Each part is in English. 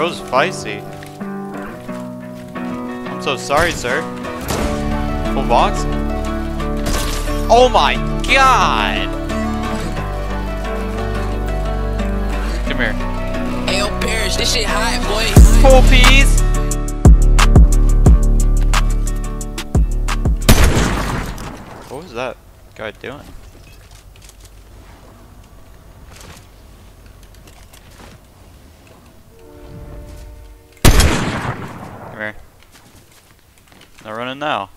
Bro's feisty. I'm so sorry, sir. Full box? Oh my god! Come here. Ayo, Parrish, this shit hot, boy. Full peas! What was that guy doing? Not running now.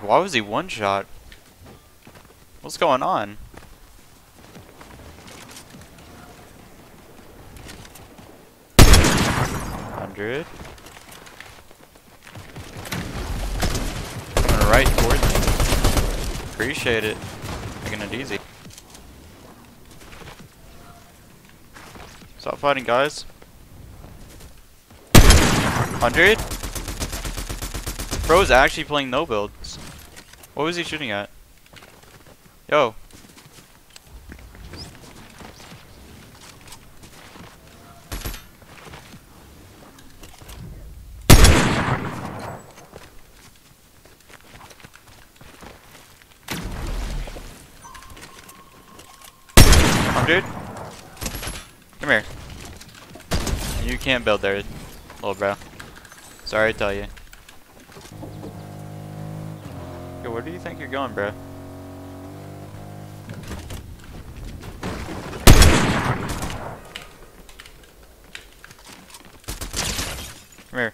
Why was he one shot? What's going on? Hundred. Coming right towards me. Appreciate it. Making it easy. Stop fighting, guys. Hundred. Bro's actually playing no builds. What was he shooting at? Yo. Hundred. Come here. You can't build there, little bro. Sorry to tell you. Yo, where do you think you're going, bro? Come here.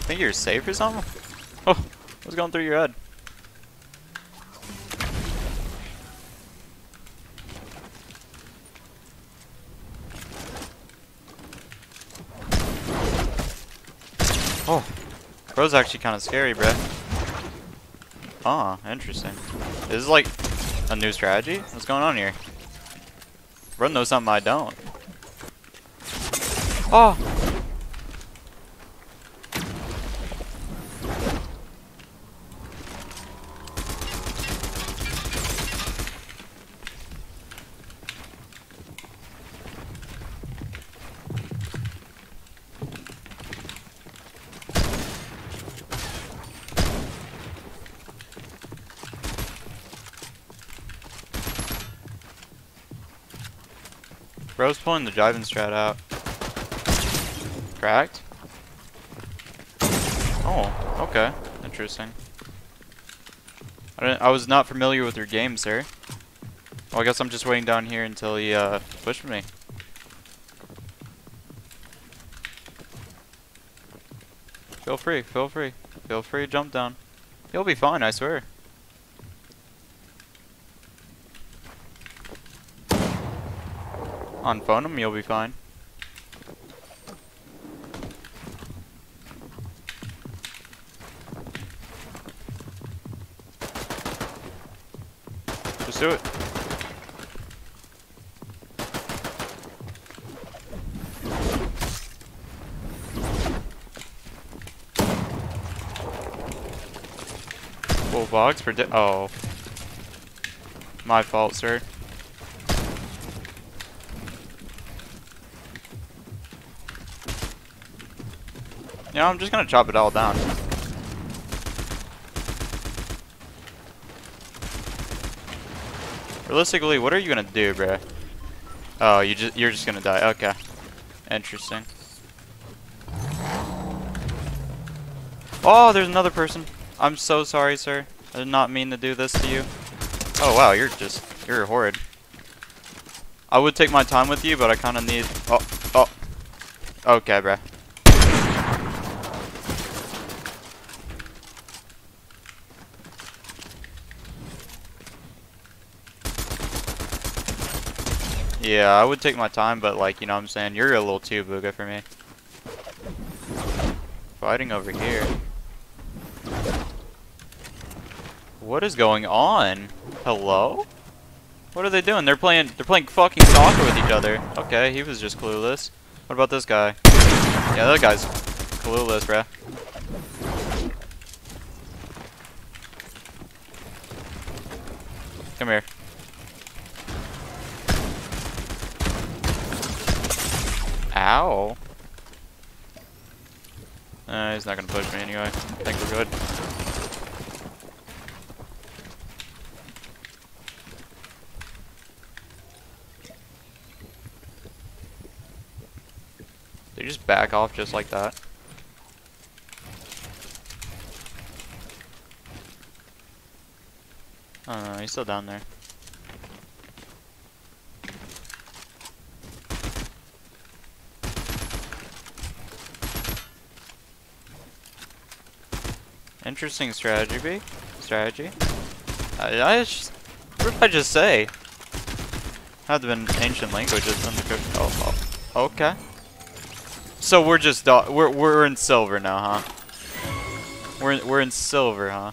Think you're safe or something? Oh, what's going through your head? Oh, bro's actually kind of scary, bruh. Ah, interesting. This is like a new strategy? What's going on here? Bro knows something I don't. Oh! Bro's pulling the driving strat out. Cracked? Oh, okay. Interesting. I, I was not familiar with your game, sir. Well, I guess I'm just waiting down here until he uh, pushed me. Feel free, feel free. Feel free to jump down. You'll be fine, I swear. On phone him, you'll be fine. Just do it. Full box for di- oh. My fault, sir. You know, I'm just gonna chop it all down. Realistically, what are you gonna do, bruh? Oh, you just you're just gonna die. Okay. Interesting. Oh, there's another person. I'm so sorry, sir. I did not mean to do this to you. Oh wow, you're just you're horrid. I would take my time with you, but I kind of need. Oh, oh. Okay, bruh. Yeah, I would take my time, but like, you know what I'm saying? You're a little too booga for me. Fighting over here. What is going on? Hello? What are they doing? They're playing they're playing fucking soccer with each other. Okay, he was just clueless. What about this guy? Yeah, that guy's clueless, bruh. Come here. Ow. Uh, he's not gonna push me anyway. I think we're good. They just back off just like that. Oh no, he's still down there. Interesting strategy, B. Strategy. I, I just, what did I just say? Had been ancient languages in the cook. Oh, oh, okay. So we're just we're we're in silver now, huh? We're in, we're in silver, huh?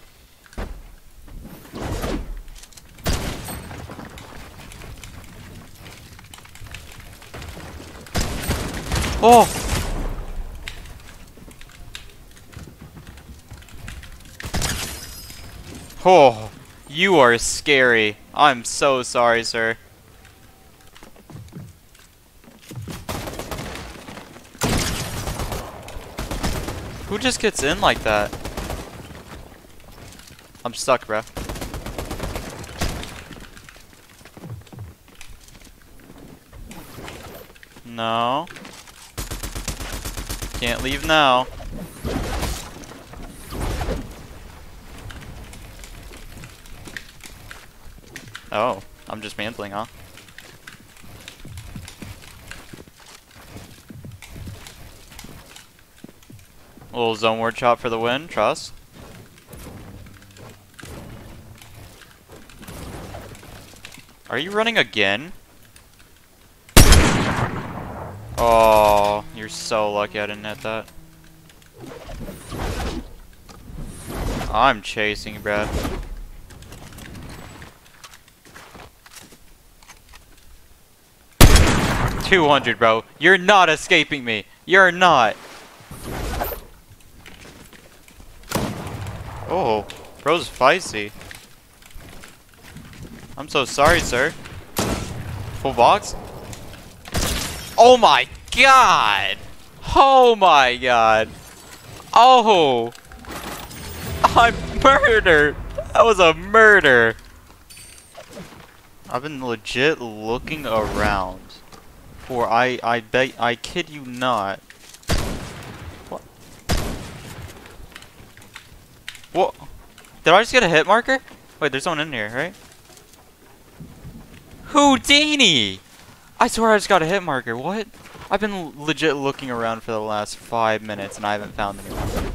Oh! Oh, you are scary. I'm so sorry, sir. Who just gets in like that? I'm stuck, bro. No. Can't leave now. Oh, I'm just mantling, huh? A little zone ward chop for the win, trust. Are you running again? Oh, you're so lucky I didn't hit that. I'm chasing, Brad. Two hundred, bro. You're not escaping me. You're not. Oh, bro's feisty. I'm so sorry, sir. Full box? Oh my god! Oh my god! Oh! I'm murdered! That was a murder! I've been legit looking around for I I bet I kid you not. What? What? Did I just get a hit marker? Wait, there's someone in here, right? Houdini! I swear I just got a hit marker. What? I've been legit looking around for the last five minutes and I haven't found anyone.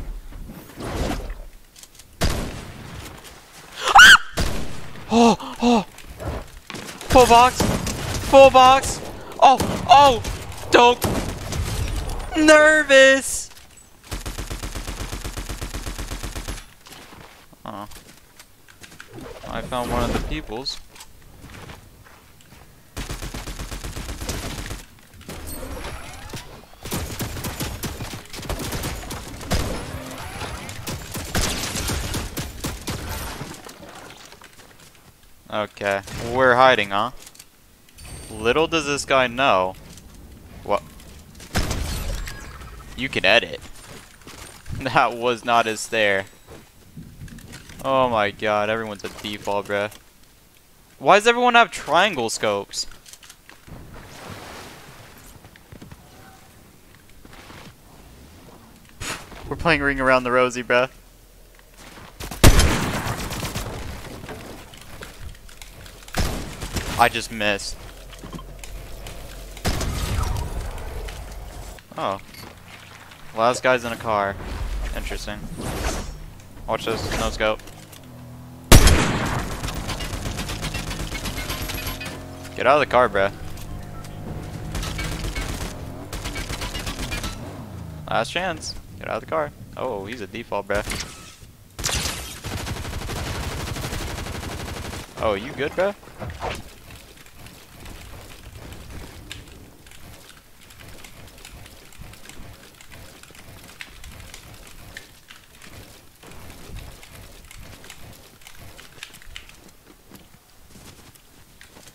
oh, oh! Full box! Full box! Oh, oh! Don't! Nervous! Oh. I found one of the peoples. Okay, we're hiding, huh? Little does this guy know. What? You can edit. That was not his there. Oh my god, everyone's a default, bruh. Why does everyone have triangle scopes? We're playing Ring Around the Rosie, bruh. I just missed. Oh. Last guy's in a car. Interesting. Watch this, no scope. Get out of the car, bruh. Last chance. Get out of the car. Oh, he's a default, bruh. Oh, you good, bruh?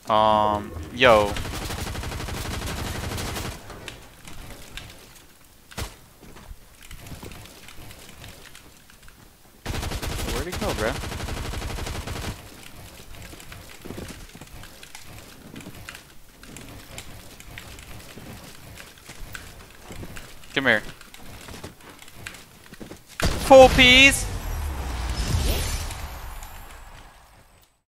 Um, yo. Where'd he go, bro? Come here. Full peas!